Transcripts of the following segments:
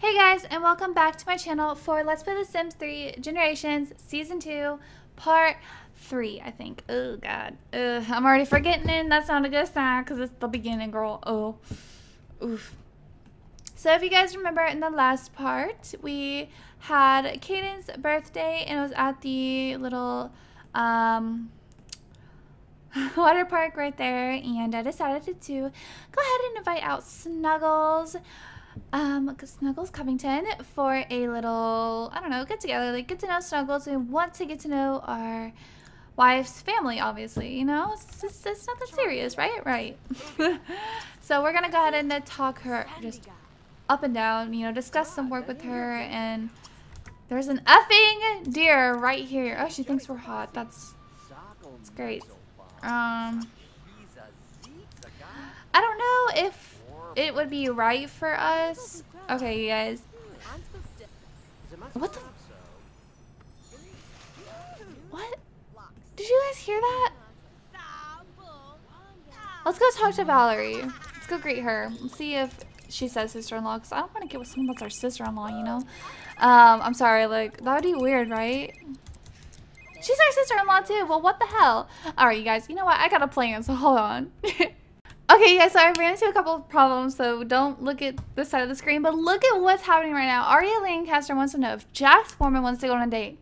Hey guys, and welcome back to my channel for Let's Play The Sims 3 Generations Season 2, Part 3, I think. Oh god. Ugh, I'm already forgetting it, that's not a good sign, because it's the beginning, girl. Oh. Oof. So if you guys remember in the last part, we had Caden's birthday, and it was at the little, um... water park right there and I decided to go ahead and invite out Snuggles um Snuggles Covington for a little I don't know get together like get to know Snuggles. We want to get to know our wife's family obviously you know? It's, it's, it's nothing serious right? Right. So we're gonna go ahead and talk her just up and down you know discuss some work with her and there's an effing deer right here. Oh she thinks we're hot. That's that's great. Um, I don't know if it would be right for us. Okay, you guys. What the? What? Did you guys hear that? Let's go talk to Valerie. Let's go greet her. Let's see if she says sister-in-law. Because I don't want to get with someone that's our sister-in-law, you know? Um, I'm sorry. Like, that would be weird, right? She's our sister-in-law too. Well, what the hell? All right, you guys. You know what? I got a plan, so hold on. okay, you guys. So I ran into a couple of problems, so don't look at this side of the screen, but look at what's happening right now. Aria Lancaster wants to know if Jax Foreman wants to go on a date.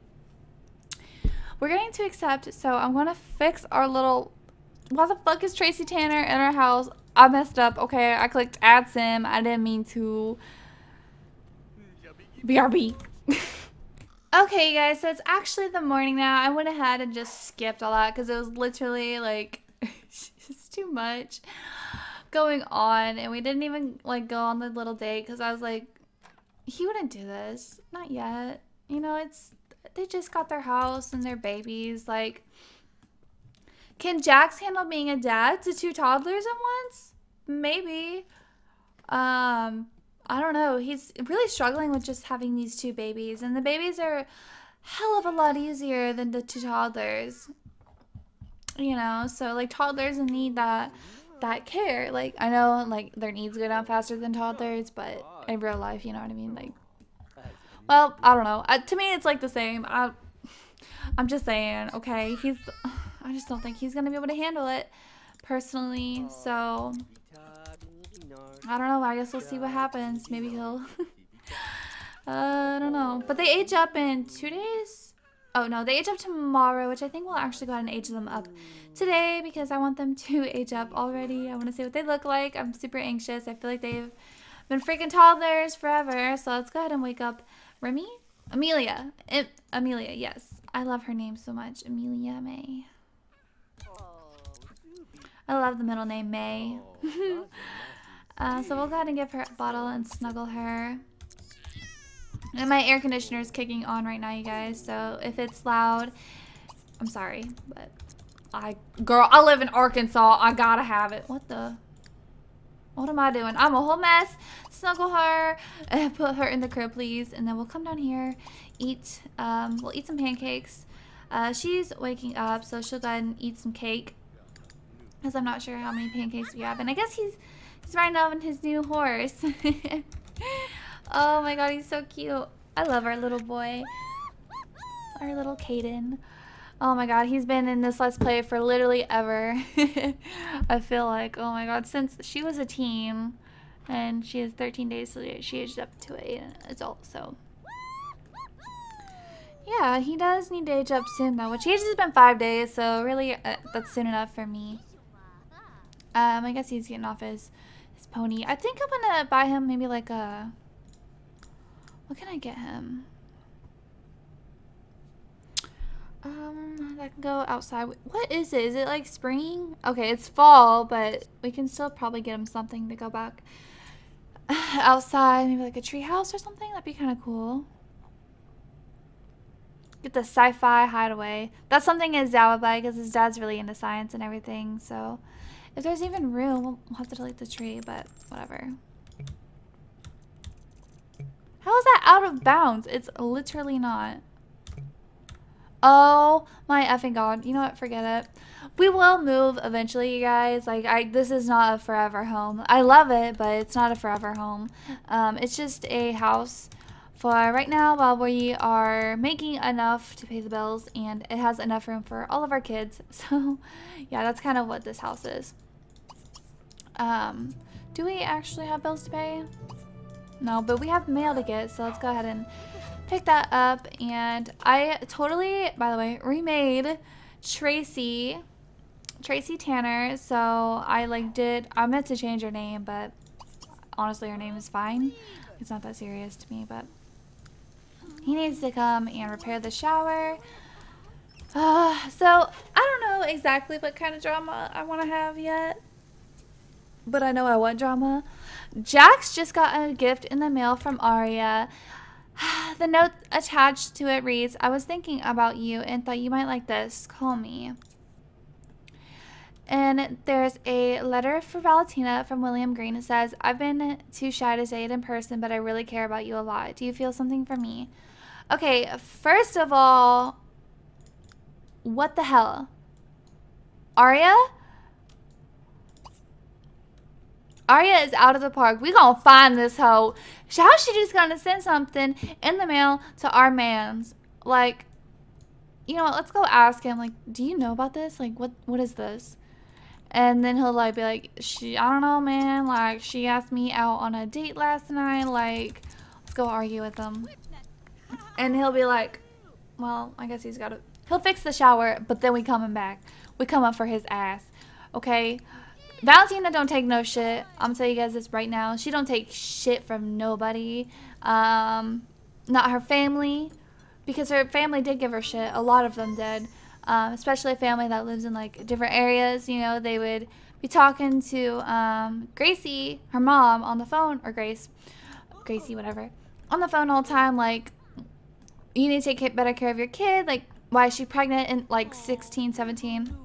We're getting to accept, so I'm going to fix our little... Why the fuck is Tracey Tanner in our house? I messed up. Okay, I clicked add sim. I didn't mean to... BRB. Okay, guys, so it's actually the morning now. I went ahead and just skipped a lot because it was literally like too much going on, and we didn't even like go on the little date because I was like, he wouldn't do this, not yet. You know, it's they just got their house and their babies. Like, can Jax handle being a dad to two toddlers at once? Maybe. Um, I don't know. He's really struggling with just having these two babies, and the babies are hell of a lot easier than the two toddlers. You know, so like toddlers need that that care. Like I know like their needs go down faster than toddlers, but in real life, you know what I mean? Like, well, I don't know. Uh, to me, it's like the same. I, I'm just saying. Okay, he's. I just don't think he's gonna be able to handle it personally. So I don't know. I guess we'll see what happens. Maybe he'll... uh, I don't know. But they age up in two days? Oh, no. They age up tomorrow, which I think we'll actually go ahead and age them up today because I want them to age up already. I want to see what they look like. I'm super anxious. I feel like they've been freaking toddlers forever. So let's go ahead and wake up Remy? Amelia. It, Amelia, yes. I love her name so much. Amelia May. I love the middle name May. Uh, so we'll go ahead and give her a bottle and snuggle her. And my air conditioner is kicking on right now, you guys. So if it's loud, I'm sorry. But I, girl, I live in Arkansas. I gotta have it. What the? What am I doing? I'm a whole mess. Snuggle her. Put her in the crib, please. And then we'll come down here, eat. Um, we'll eat some pancakes. Uh, she's waking up, so she'll go ahead and eat some cake. Because I'm not sure how many pancakes we have. And I guess he's He's riding on his new horse. oh my god, he's so cute. I love our little boy. Our little Caden. Oh my god, he's been in this Let's Play for literally ever. I feel like, oh my god, since she was a teen. And she has 13 days, so she aged up to an adult, so. Yeah, he does need to age up soon though, which he has been five days, so really uh, that's soon enough for me. Um, I guess he's getting off his his pony. I think I'm gonna buy him maybe like a... What can I get him? Um, that can go outside. What is it? Is it like spring? Okay, it's fall, but we can still probably get him something to go back outside. Maybe like a tree house or something. That'd be kind of cool. Get the sci-fi hideaway. That's something would buy because his dad's really into science and everything. So if there's even room, we'll have to delete the tree, but whatever. How is that out of bounds? It's literally not. Oh my effing god. You know what? Forget it. we will move eventually, you guys. Like, I this is not a forever home. I love it, but it's not a forever home. Um, it's just a house for right now while we are making enough to pay the bills, and it has enough room for all of our kids. So, yeah, that's kind of what this house is. Um, do we actually have bills to pay? No, but we have mail to get, so let's go ahead and pick that up. And I totally, by the way, remade Tracey Tracey Tanner. So I like did I meant to change her name, but honestly her name is fine. It's not that serious to me, but he needs to come and repair the shower. Uh, so I don't know exactly what kind of drama I want to have yet, but I know I want drama. Jax just got a gift in the mail from Aria. The note attached to it reads, I was thinking about you and thought you might like this. Call me. And there's a letter for Valentina from William Green. It says, I've been too shy to say it in person, but I really care about you a lot. Do you feel something for me? Okay, first of all, what the hell? Aria? Aria is out of the park. We gonna find this hoe. How's she just gonna send something in the mail to our mans? Like, you know what? Let's go ask him. Like, do you know about this? Like, what what is this? And then he'll like be like, she, I don't know, man. Like, she asked me out on a date last night. Like, let's go argue with him. And he'll be like, well, I guess he's got to. He'll fix the shower, but then we coming back. We come up for his ass. Okay. Valentina don't take no shit. I'm gonna tell you guys this right now. She don't take shit from nobody. Um, not her family, because her family did give her shit. A lot of them did um, especially a family that lives in like different areas. You know, they would be talking to um, Gracie, her mom, on the phone, or Grace, Gracie, whatever, on the phone all the time. Like, you need to take better care of your kid. Like, why is she pregnant in like 16, 17?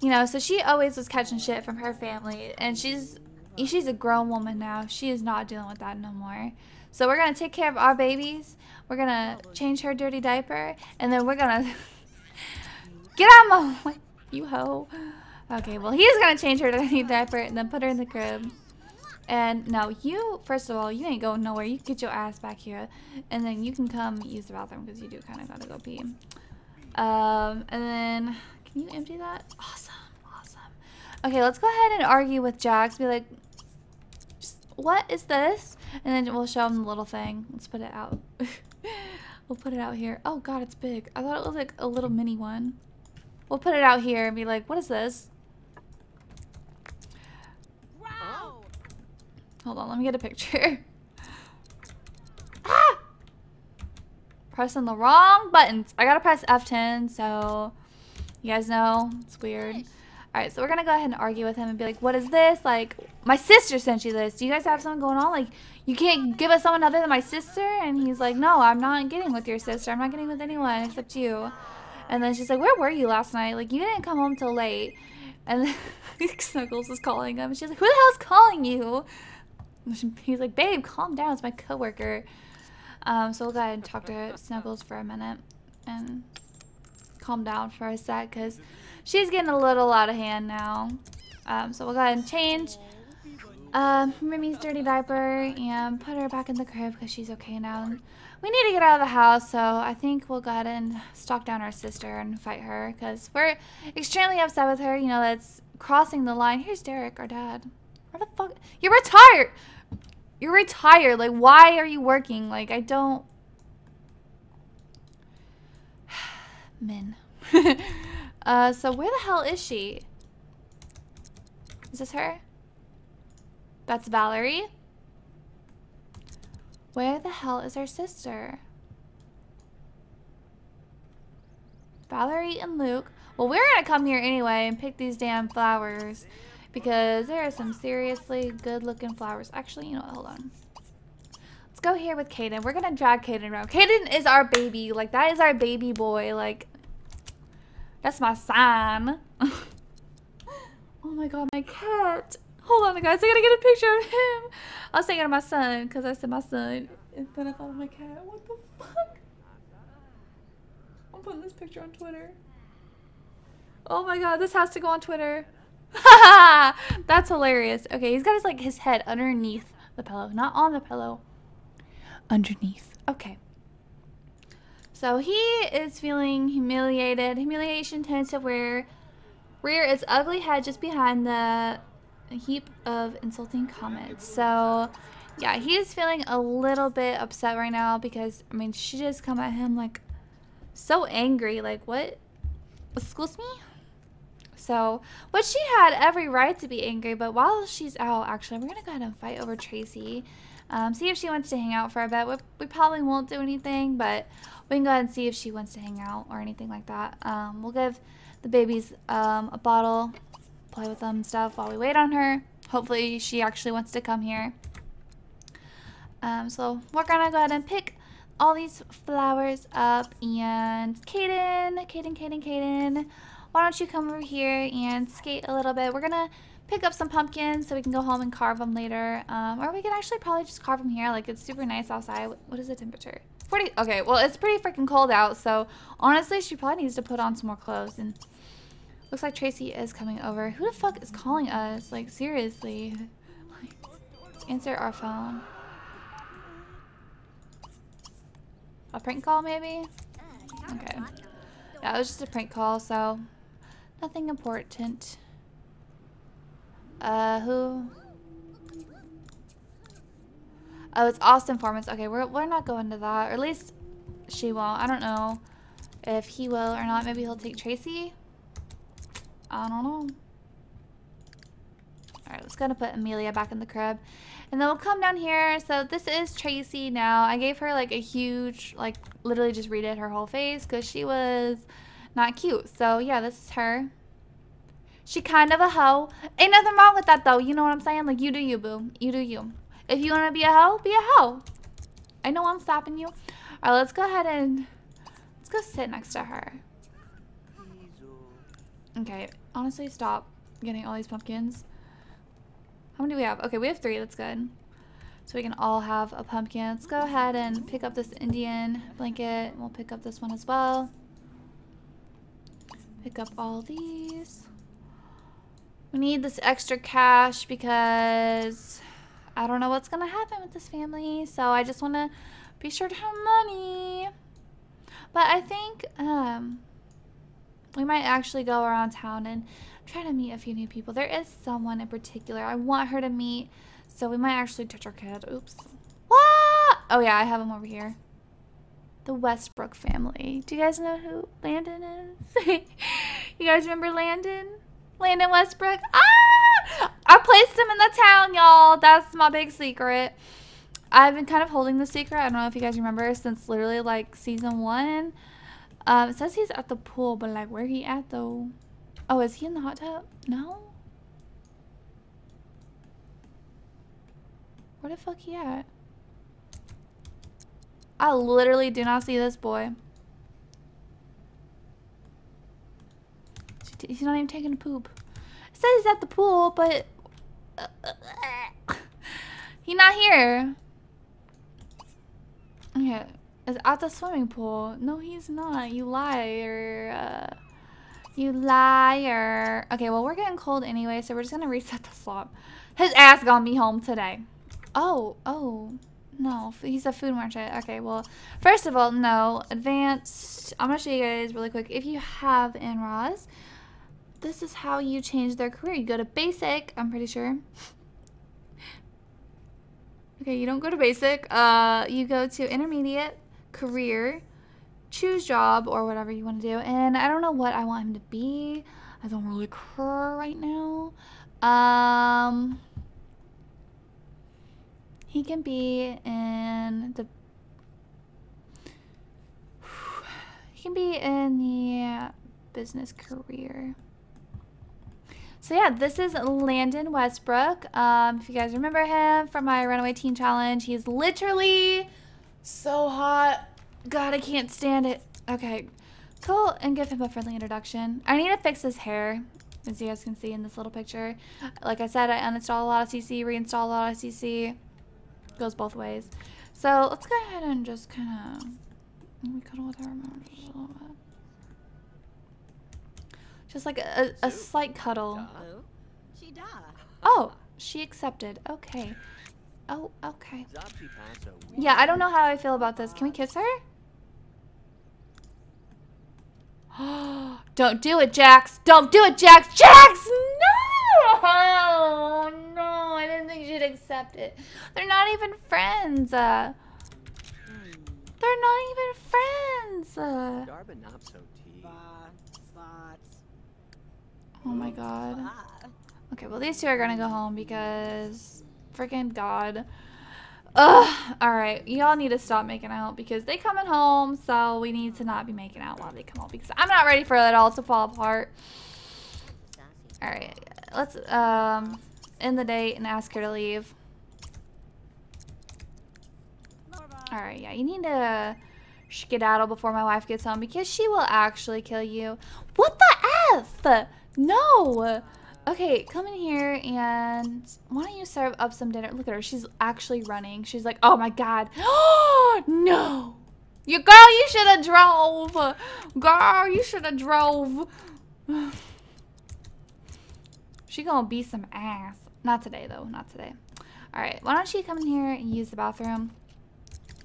You know, so she always was catching shit from her family, and she's she's a grown woman now. She is not dealing with that no more. So we're gonna take care of our babies. We're gonna change her dirty diaper, and then we're gonna Get out of my way, you hoe. Okay, well, he's gonna change her a diaper and then put her in the crib. And now you, first of all, you ain't going nowhere. You get your ass back here. And then you can come use the bathroom because you do kind of gotta go pee. Um, and then, can you empty that? Awesome, awesome. Okay, let's go ahead and argue with Jax. Be like, what is this? And then we'll show him the little thing. Let's put it out. we'll put it out here. Oh god, it's big. I thought it was like a little mini one. We'll put it out here and be like, what is this? Wow. Hold on, let me get a picture. ah! Pressing the wrong buttons. I gotta press F10, so you guys know it's weird. Alright, so we're gonna go ahead and argue with him and be like, what is this? Like, my sister sent you this. Do you guys have something going on? Like, you can't give us someone other than my sister? And he's like, no, I'm not getting with your sister. I'm not getting with anyone except you. And then she's like, where were you last night? Like, you didn't come home till late. And then Snuggles is calling him. she's like, who the hell's calling you? He's like, babe, calm down. It's my coworker. Um, so we'll go ahead and talk to Snuggles for a minute. And calm down for a sec. Because she's getting a little out of hand now. Um, so we'll go ahead and change um, Mimi's dirty diaper and put her back in the crib because she's okay now we need to get out of the house, so I think we'll go ahead and stalk down our sister and fight her because we're extremely upset with her. You know, that's crossing the line. Here's Derek, our dad. Where the fuck? You're retired! You're retired. Like, why are you working? Like, I don't... Men. uh, so where the hell is she? Is this her? That's Valerie. Where the hell is her sister? Valerie and Luke. Well, we're to come here anyway and pick these damn flowers because there are some seriously good looking flowers. Actually, you know what? Hold on. Let's go here with Kaden. We're to drag Kaden around. Kaden is our baby. Like, that is our baby boy. Like, that's my son. oh my god, my cat. Hold on, guys. I gotta get a picture of him. I was thinking of my son because I said my son. And then I thought of my cat. What the fuck? I'm putting this picture on Twitter. Oh my god, this has to go on Twitter. That's hilarious. Okay, he's got his like his head underneath the pillow, not on the pillow. Underneath. Okay. So he is feeling humiliated. Humiliation tends to wear rear its ugly head just behind the heap of insulting comments. So yeah, he is feeling a little bit upset right now because I mean she just come at him like so angry. Like what? Excuse me? So, but she had every right to be angry. But while she's out, actually, we're to go ahead and fight over Tracey. Um, see if she wants to hang out for a bit. We, we, probably won't do anything, but we can go ahead and see if she wants to hang out or anything like that. Um, we'll give the babies um, a bottle, play with them stuff while we wait on her. Hopefully she actually wants to come here. Um, so we're going to go ahead and pick all these flowers up and Kaden, Kaden, Kaden, Kaden why don't you come over here and skate a little bit. We're going to pick up some pumpkins so we can go home and carve them later. Um, or we can actually probably just carve them here. Like, it's super nice outside. What is the temperature? 40. Okay, well, it's pretty freaking cold out. So, honestly, she probably needs to put on some more clothes. And looks like Tracey is coming over. Who the fuck is calling us? Like, seriously. Answer our phone. A prank call, maybe? Okay. Yeah, it was just a prank call, so Nothing important. Uh, who? Oh, it's Austin Foreman's. Okay, we're, we're not going to that. Or at least she won't. I don't know if he will or not. Maybe he'll take Tracey. I don't know. Alright, let's go to put Amelia back in the crib. And then we'll come down here. So this is Tracey now. I gave her like a huge, like literally just redid her whole face because she was not cute. So yeah, this is her. She kind of a hoe. Ain't nothing wrong with that though. You know what I'm saying? Like you do you, boo. You do you. If you want to be a hoe, be a hoe. I know I'm stopping you. All right, let's go ahead and let's go sit next to her. Okay, honestly, stop getting all these pumpkins. How many do we have? Okay, we have three. That's good. So we can all have a pumpkin. Let's go ahead and pick up this Indian blanket. We'll pick up this one as well. Pick up all these. We need this extra cash because I don't know what's going to happen with this family. So I just want to be sure to have money. But I think um, we might actually go around town and try to meet a few new people. There is someone in particular I want her to meet. So we might actually touch our kid. Oops. What? Oh yeah, I have him over here the Westbrook family. Do you guys know who Landon is? you guys remember Landon? Landon Westbrook? Ah! I placed him in the town, y'all. That's my big secret. I've been kind of holding the secret. I don't know if you guys remember since literally like season one. Um, it says he's at the pool, but like where he at though? Oh, is he in the hot tub? No? Where the fuck he at? I literally do not see this boy. He's not even taking a poop. It says he's at the pool, but... he's not here. Okay. Is at the swimming pool. No, he's not. You liar. You liar. Okay, well, we're getting cold anyway, so we're just to reset the slop. His ass gonna be home today. Oh, oh. No, he's a food merchant. Okay, well, first of all, no. Advanced. I'm going to show you guys really quick. If you have NRaas, this is how you change their career. You go to basic, I'm pretty sure. okay, you don't go to basic. Uh, you go to intermediate, career, choose job, or whatever you want to do. And I don't know what I want him to be. I don't really care right now. Um... He can be in the he can be in the business career. So yeah, this is Landon Westbrook. Um, if you guys remember him from my Runaway Teen Challenge, he's literally so hot. God, I can't stand it. Okay, cool, and give him a friendly introduction. I need to fix his hair, as you guys can see in this little picture. Like I said, I uninstall a lot of CC, reinstall a lot of CC goes both ways. So let's go ahead and just kind of we cuddle with her just a little bit. Just like a, a slight cuddle. Oh, she da. Oh, she accepted. Okay. Oh, okay. Yeah, I don't know how I feel about this. Can we kiss her? don't do it, Jax. Don't do it, Jax. Jax! No! No, I didn't think she'd accept it. They're not even friends. Uh, they're not even friends. Uh, oh my god. Okay, well these two are gonna go home because freaking god. Ugh. Alright, y'all need to stop making out because they coming home, so we need to not be making out while they come home because I'm not ready for it all to fall apart. Alright, let's um end the date and ask her to leave. Alright, yeah, you need to skedaddle before my wife gets home because she will actually kill you. What the F? No! Okay, come in here and why don't you serve up some dinner? Look at her. She's actually running. She's like, oh my god. no! You girl, you should have drove. Girl, you should have drove. she gonna be some ass. Not today though, not today. Alright, why don't you come in here and use the bathroom?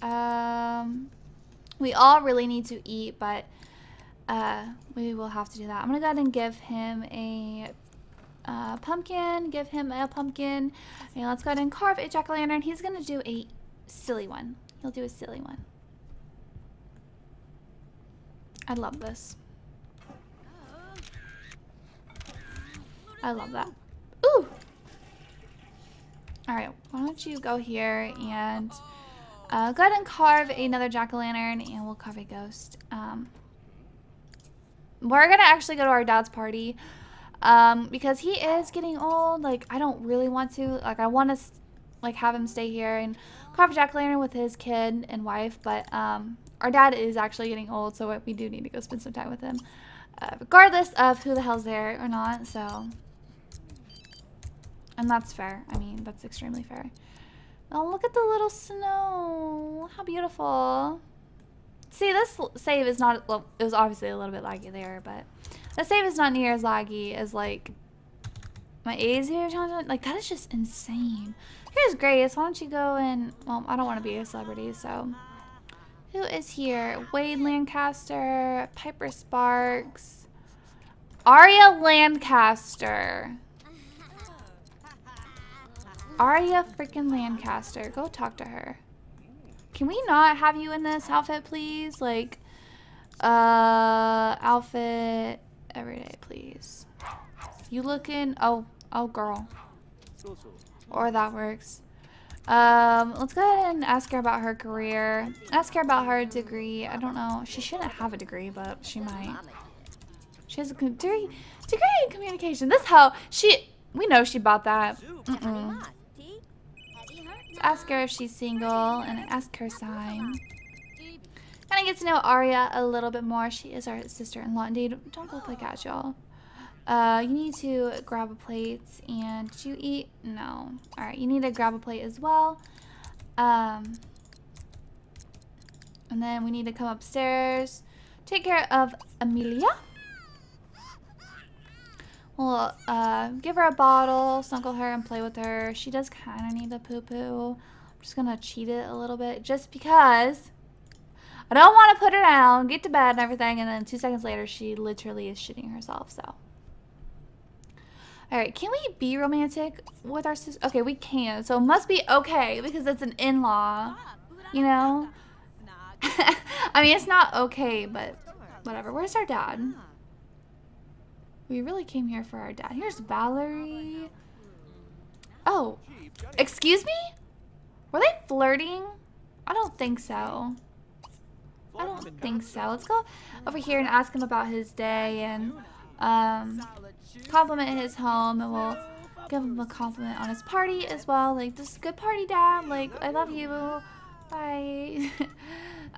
Um, we all really need to eat, but uh, we will have to do that. I'm gonna go ahead and give him a uh, pumpkin, give him a pumpkin. And let's go ahead and carve a jack-o'-lantern. He's going to do a silly one. He'll do a silly one. I love this. I love that. Ooh! Alright, why don't you go here and uh, go ahead and carve another jack-o'-lantern and we'll carve a ghost. Um, we're to actually go to our dad's party. Um, because he is getting old. Like, I don't really want to. Like, I want to, like, have him stay here and carve jack-o'-lantern with his kid and wife. But, um, our dad is actually getting old, so we do need to go spend some time with him. Uh, regardless of who the hell's there or not, so. And that's fair. I mean, that's extremely fair. Oh, look at the little snow. How beautiful. See, this save is not, well, it was obviously a little bit laggy there, but the save is not near as laggy as like my A's here challenge. Like that is just insane. Here's Grace. Why don't you go and well, I don't want to be a celebrity, so who is here? Wade Lancaster, Piper Sparks, Aria Lancaster. Aria freaking Lancaster. Go talk to her. Can we not have you in this outfit, please? Like, uh, outfit every day, please. You looking? Oh, oh, girl. Or that works. Um, let's go ahead and ask her about her career. Ask her about her degree. I don't know. She shouldn't have a degree, but she might. She has a degree, degree in communication. This how she. We know she bought that. Mm -mm. Ask her if she's single and ask her sign. Kind of get to know Aria a little bit more. She is our sister-in-law. Indeed, don't go play catch, y'all. Uh, you need to grab a plate and did you eat? No. All right, you need to grab a plate as well. Um, and then we need to come upstairs, take care of Amelia. We'll uh, give her a bottle, snuggle her, and play with her. She does kind of need a poo-poo. I'm just going to cheat it a little bit just because I don't want to put her down, get to bed and everything, and then two seconds later, she literally is shitting herself, so. Alright, can we be romantic with our sister? Okay, we can, so it must be okay, because it's an in-law, you know? I mean, it's not okay, but whatever. Where's our dad? We really came here for our dad. Here's Valerie. Oh, excuse me? Were they flirting? I don't think so. I don't think so. Let's go over here and ask him about his day and um, compliment his home and we'll give him a compliment on his party as well. Like, this is a good party, Dad. Like, I love you. Bye.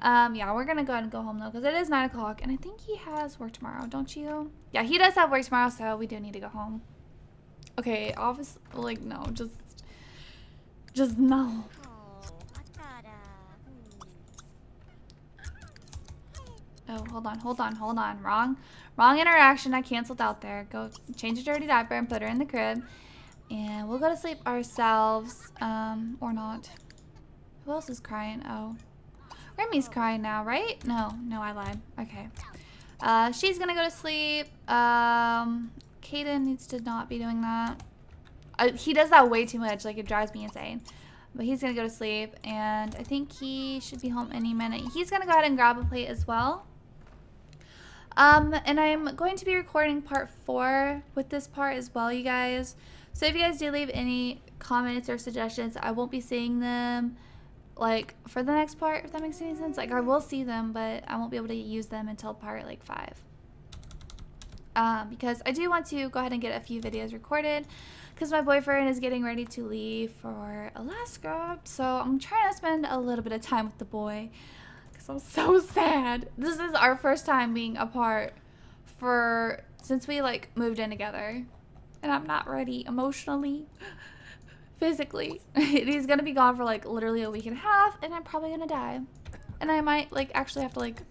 um, yeah, we're going to go ahead and go home, though, because it is 9 o'clock, and I think he has work tomorrow, don't you? Yeah, he does have work tomorrow, so we do need to go home. Okay, office, like, no, just, just no. Oh, hold on, hold on, hold on. Wrong, wrong interaction. I canceled out there. Go change a dirty diaper and put her in the crib. And we'll go to sleep ourselves. Um, or not. Who else is crying? Oh. Remy's crying now, right? No, no, I lied. Okay. Uh, she's gonna go to sleep. Um, Caden needs to not be doing that. Uh, he does that way too much. Like, it drives me insane. But he's gonna go to sleep. And I think he should be home any minute. He's gonna go ahead and grab a plate as well. Um, and I'm going to be recording part four with this part as well, you guys. So if you guys do leave any comments or suggestions, I won't be seeing them like for the next part if that makes any sense. Like i will see them but i won't be able to use them until part like five. Um, because i do want to go ahead and get a few videos recorded because my boyfriend is getting ready to leave for alaska so i'm trying to spend a little bit of time with the boy because i'm so sad. This is our first time being apart for since we like moved in together and i'm not ready emotionally physically. He's gonna be gone for like literally a week and a half, and I'm probably gonna die. And I might like actually have to like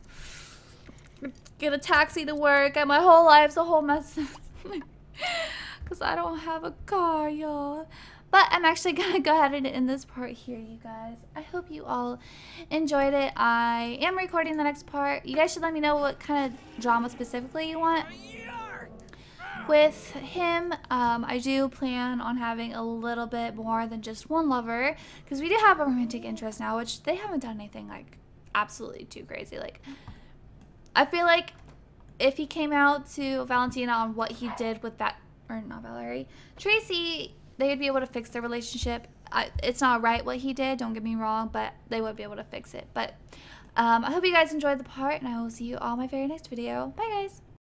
get a taxi to work, and my whole life's a whole mess. Because I don't have a car, y'all. But I'm actually gonna go ahead and end this part here, you guys. I hope you all enjoyed it. I am recording the next part. You guys should let me know what kind of drama specifically you want with him, um, I do plan on having a little bit more than just one lover because we do have a romantic interest now, which they haven't done anything like absolutely too crazy. Like, I feel like if he came out to Valentina on what he did with that, or not Valerie, Tracey, they'd be able to fix their relationship. I, it's not right what he did, don't get me wrong, but they would be able to fix it. But um, I hope you guys enjoyed the part, and I will see you all my very next video. Bye, guys.